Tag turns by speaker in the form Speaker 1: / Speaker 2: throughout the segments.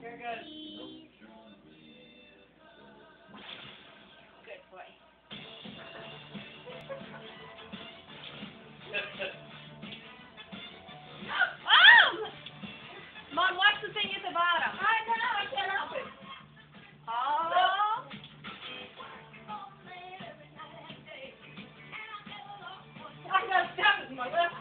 Speaker 1: Very good.
Speaker 2: Good boy. Oh! Mom, watch the thing at the bottom.
Speaker 1: I know, I can't help it.
Speaker 2: Oh.
Speaker 1: I got stabbed in my left.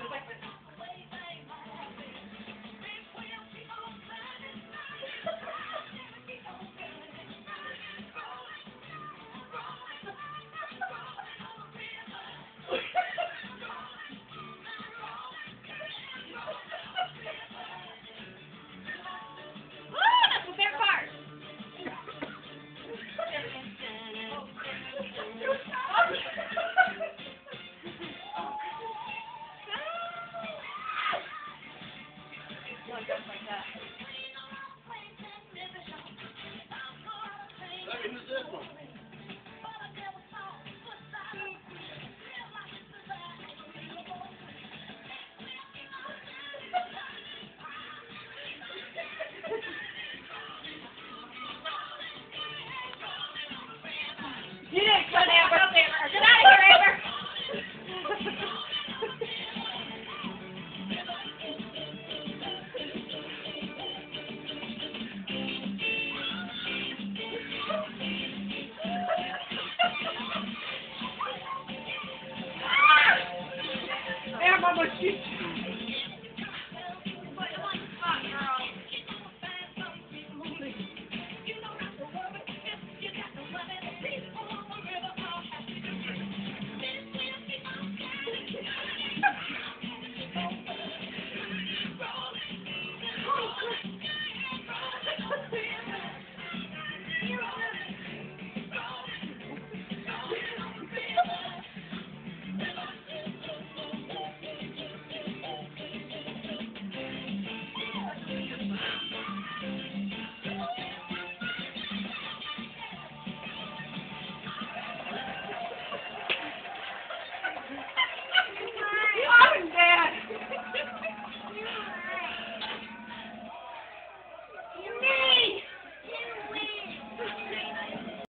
Speaker 1: Thank you.